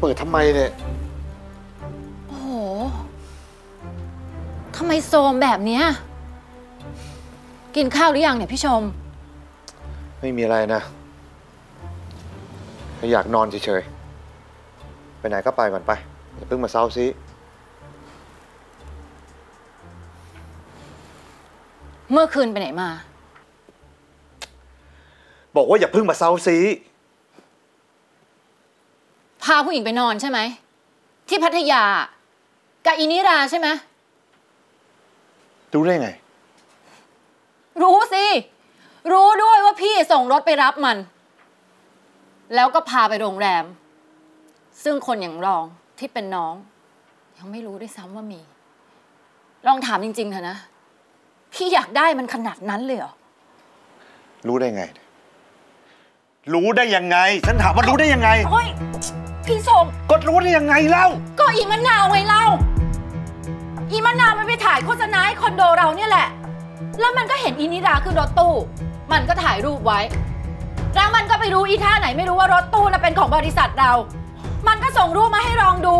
เปิดทำไมเนี่ย โอ้โหทำไมโซมแบบเนี้ย กินข้าวหรือยังเนี่ยพี่ชม ไม่มีอะไรนะแค่อยากนอนเฉยๆ ไปไหนก็ไปก่อนไป อย่าเพิ่งมาเซาซีเมื่อคืนไปไหนมา บอกว่าอย่าเพิ่งมาเซาซีพาผู้หญิงไปนอนใช่ไหม ที่พัทยากับอินิราใช่ไหมรู้ได้ไง รู้สิ รู้ด้วยว่าพี่ส่งรถไปรับมัน แล้วก็พาไปโรงแรม ซึ่งคนอย่างรองที่เป็นน้อง ยังไม่รู้ด้วยซ้ำว่ามี ลองถามจริงๆเถอะนะ พี่อยากได้มันขนาดนั้นเลยเหรอ รู้ได้ไง รู้ได้ยังไง ฉันถามว่ารู้ได้ยังไง โอ้ย พี่ชมก็รู้ได้ยังไงเล่า ก็อีมะนาวไงเล่า อีมะนาวมันไปถ่ายโฆษณาให้คอนโดเราเนี่ยแหละ แล้วมันก็เห็นอีนิดาขึ้นรถตู้ มันก็ถ่ายรูปไว้ แล้วมันก็ไปรู้อีท่าไหนไม่รู้ว่ารถตู้น่ะเป็นของบริษัทเรา มันก็ส่งรูปมาให้รองดู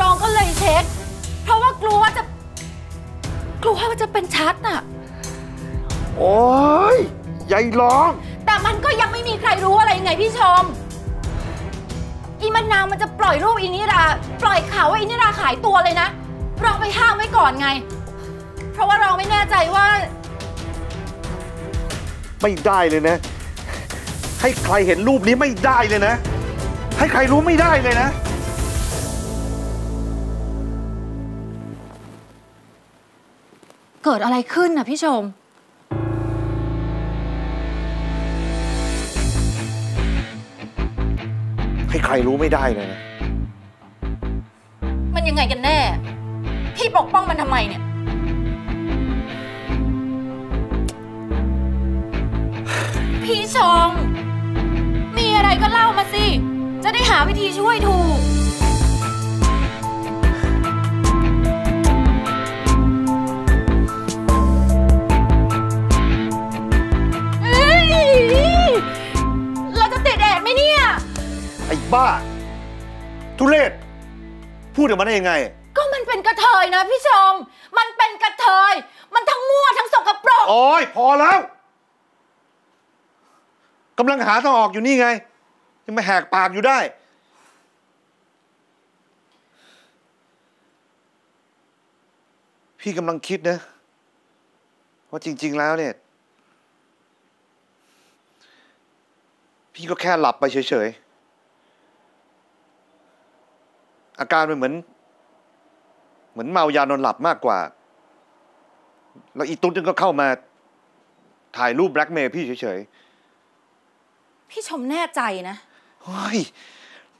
รองก็เลยเช็ค เพราะว่ากลัวว่าจะ กลัวว่าจะเป็นชัดน่ะ โอ้ยยายร้อง แต่มันก็ยังไม่มีใครรู้อะไรไงพี่ชม อีมันนาวมันจะปล่อยรูปอินิรา ปล่อยข่าวว่าอินิราขายตัวเลยนะรองไปห้ามไว้ก่อนไง เพราะว่าเราไม่แน่ใจว่า ไม่ได้เลยนะ ให้ใครเห็นรูปนี้ไม่ได้เลยนะ ให้ใครรู้ไม่ได้เลยนะ เกิดอะไรขึ้นน่ะพี่ชม ให้ใครรู้ไม่ได้เลยนะ มันยังไงกันแน่ พี่ปกป้องมันทำไมเนี่ย พี่ชม มีอะไรก็เล่ามาสิ จะได้หาวิธีช่วยถูก บ้า ทุเรศ พูดออกมาได้ยังไง ก็มันเป็นกระเทยนะพี่ชม มันเป็นกระเทย มันทั้งมั่วทั้งสกปรก โอ้ยพอแล้วกำลังหาทางออกอยู่นี่ไง ยังมาแหกปากอยู่ได้ พี่กำลังคิดนะ ว่าจริง ๆ แล้วเนี่ย พี่ก็แค่หลับไปเฉย ๆ อาการมันเหมือน เหมือนเมายานอนหลับมากกว่า แล้วอีตุ๊ดนึงก็เข้ามา ถ่ายรูปแบล็กเมย์พี่เฉยพี่ชมแน่ใจนะๆเฮ้ย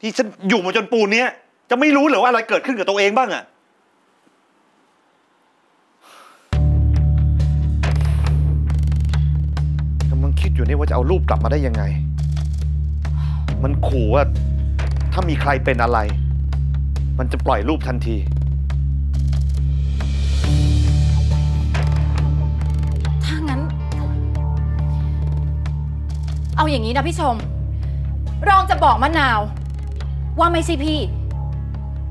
ที่ฉันอยู่มาจนปูนเนี้ยจะไม่รู้เหรอว่าอะไรเกิดขึ้นกับตัวเองบ้างอะกำลังคิดอยู่เนี่ยว่าจะเอารูปกลับมาได้ยังไง มันขู่ว่า ถ้ามีใครเป็นอะไร มันจะปล่อยรูปทันที ถ้างั้น เอาอย่างนี้นะพี่ชม รองจะบอกมะนาว ว่าไม่ใช่พี่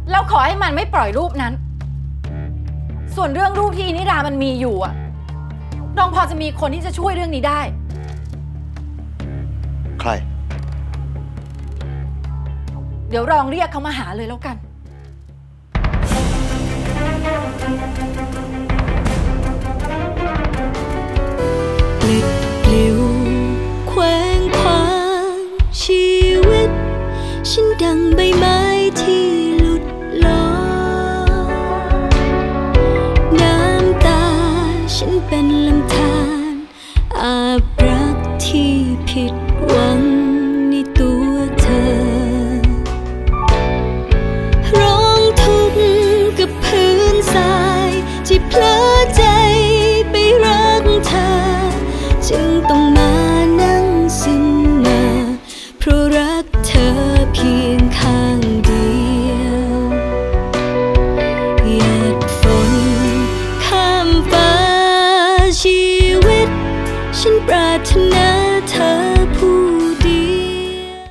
แล้วขอให้มันไม่ปล่อยรูปนั้น ส่วนเรื่องรูปที่อินิดามันมีอยู่อะรองพอจะมีคนที่จะช่วยเรื่องนี้ได้ ใคร เดี๋ยวรองเรียกเขามาหาเลยแล้วกัน ปลิดปวแขวงชีวิต ฉันดังใบไม้ที่หลุดลอยน้ำตา ฉันเป็นลำธาร passion brought to